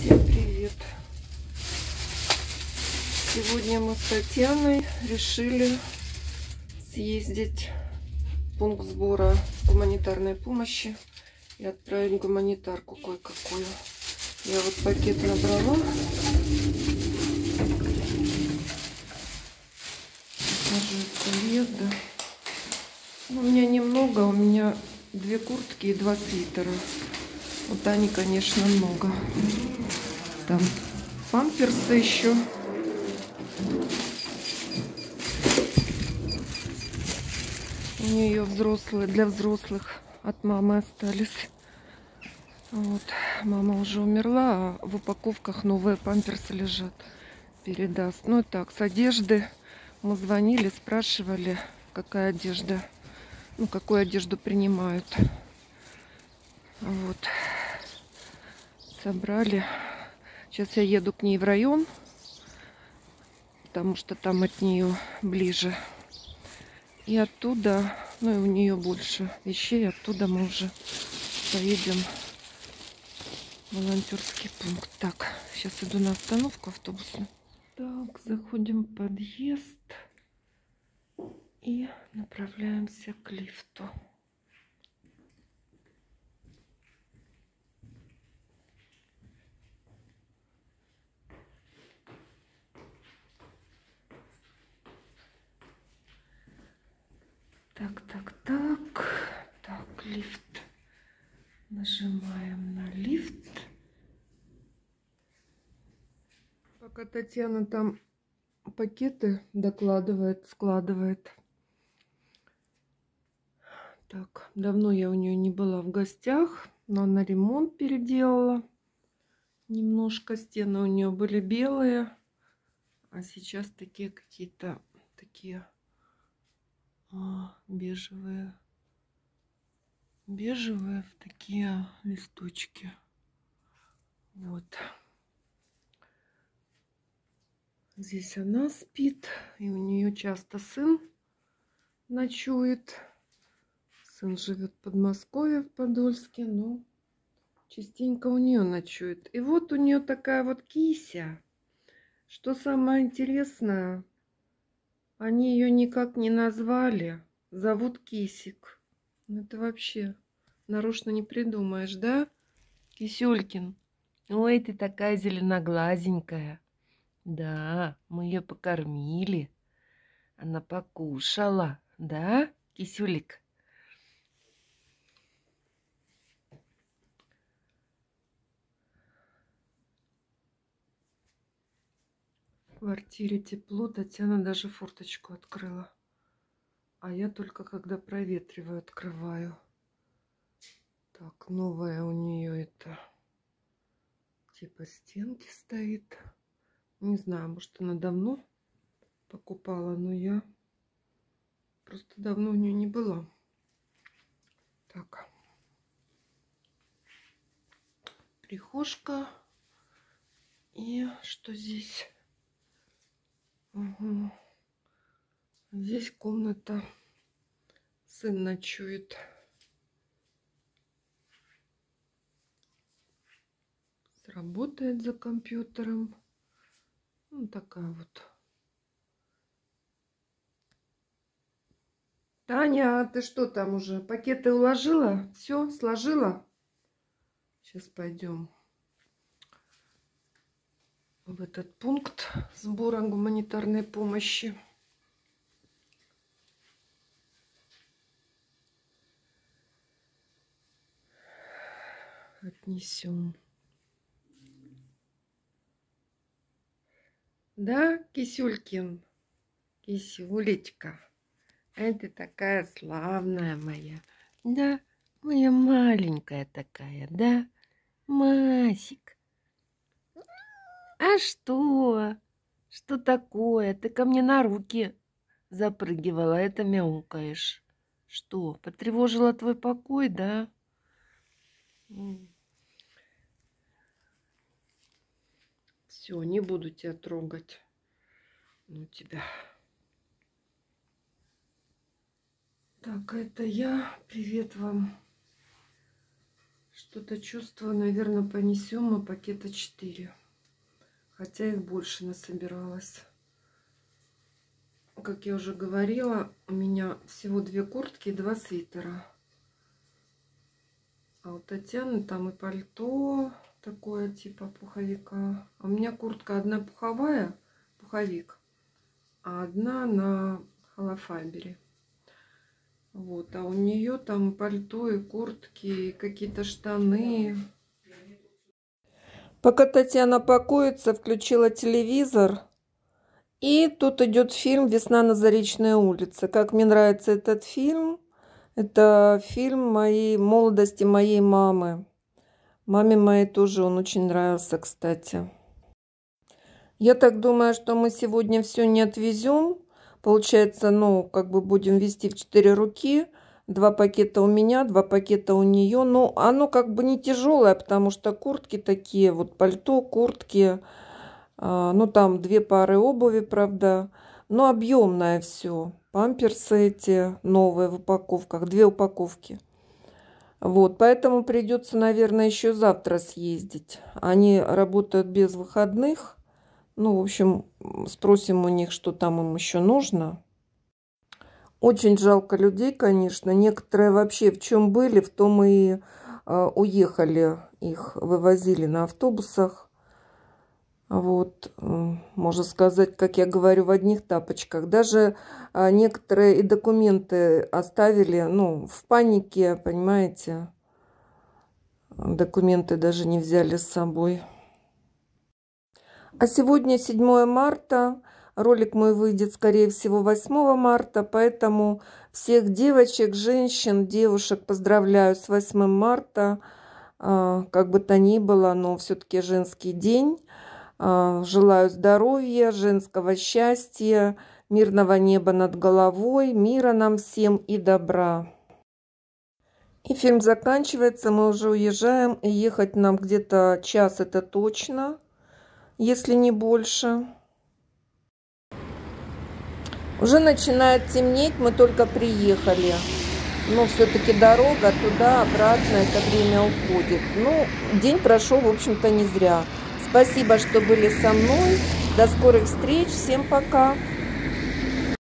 Всем привет! Сегодня мы с Татьяной решили съездить в пункт сбора гуманитарной помощи и отправить гуманитарку кое-какую. Я вот пакет набрала. Покажу подъезда. Ну, у меня немного, у меня две куртки и два свитера. Вот они, конечно, много. Там памперсы еще. У нее взрослые, для взрослых от мамы остались. Вот. Мама уже умерла, а в упаковках новые памперсы лежат. Передаст. Ну и так, с одежды мы звонили, спрашивали, какая одежда, ну, какую одежду принимают. Вот собрали. Сейчас я еду к ней в район, потому что там от нее ближе. И оттуда, ну и у нее больше вещей, оттуда мы уже поедем в волонтерский пункт. Так, сейчас иду на остановку автобусную. Так, заходим в подъезд и направляемся к лифту. Так, так, так. Так, лифт. Нажимаем на лифт. Пока Татьяна там пакеты докладывает, складывает. Так, давно я у нее не была в гостях, но она ремонт переделала. Немножко стены у нее были белые, а сейчас такие какие-то такие бежевые, бежевые в такие листочки. Вот. Здесь она спит, и у нее часто сын ночует. Сын живет в Подмосковье, в Подольске, но частенько у нее ночует. И вот у нее такая вот кися. Что самое интересное, они ее никак не назвали. Зовут Кисик. Ну это вообще нарочно не придумаешь, да? Кисюлькин. Ой, ты такая зеленоглазенькая. Да, мы ее покормили. Она покушала, да, кисюлик? Квартире тепло, Татьяна даже форточку открыла. А я только когда проветриваю, открываю. Так, новая у нее это типа стенки стоит. Не знаю, может она давно покупала, но я просто давно у нее не была. Так. Прихожка. И что здесь? Угу. Здесь комната. Сын ночует. Работает за компьютером. Ну, такая вот. Таня, ты что там уже? Пакеты уложила? Все, сложила? Сейчас пойдем в этот пункт сбора гуманитарной помощи. Отнесем. Да, Кисюлькин? Кисюлечка. Ты такая славная моя. Да, моя маленькая такая, да? Масик. А что? Что такое? Ты ко мне на руки запрыгивала, это мяукаешь. Что, потревожила твой покой, да? Все, не буду тебя трогать. Ну тебя. Так, это я. Привет вам. Что-то чувствую, наверное, понесем мы пакета 4. Хотя их больше насобиралось. Как я уже говорила, у меня всего две куртки и два свитера. А у Татьяны там и пальто такое типа пуховика. А у меня куртка одна пуховая, пуховик, а одна на холофайбере. Вот, а у нее там пальто и куртки, какие-то штаны. Пока Татьяна пакуется, включила телевизор. И тут идет фильм «Весна на Заречной улице». Как мне нравится этот фильм. Это фильм моей молодости моей мамы. Маме моей тоже он очень нравился, кстати. Я так думаю, что мы сегодня все не отвезем. Получается, ну, как бы будем вести в четыре руки. Два пакета у меня, два пакета у нее. Но оно как бы не тяжелое, потому что куртки такие, вот пальто, куртки. А, ну, там две пары обуви, правда. Но объемное все. Памперсы эти новые в упаковках, две упаковки. Вот, поэтому придется, наверное, еще завтра съездить. Они работают без выходных. Ну, в общем, спросим у них, что там им еще нужно. Очень жалко людей, конечно. Некоторые вообще в чем были, в том и э, уехали. Их вывозили на автобусах. Вот, можно сказать, как я говорю, в одних тапочках. Даже э, некоторые и документы оставили, ну, в панике, понимаете. Документы даже не взяли с собой. А сегодня 7 марта. Ролик мой выйдет, скорее всего, 8 марта. Поэтому всех девочек, женщин, девушек поздравляю с 8 марта. А, как бы то ни было, но все-таки женский день. А, желаю здоровья, женского счастья, мирного неба над головой, мира нам всем и добра. И фильм заканчивается, мы уже уезжаем, и ехать нам где-то час это точно если не больше. Уже начинает темнеть, мы только приехали. Но все-таки дорога туда-обратно, это время уходит. Ну, день прошел, в общем-то, не зря. Спасибо, что были со мной. До скорых встреч. Всем пока.